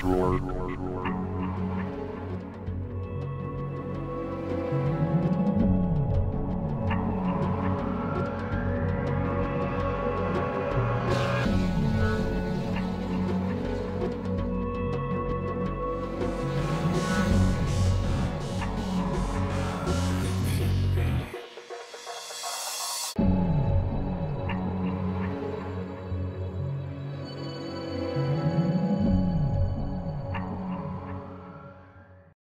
Control.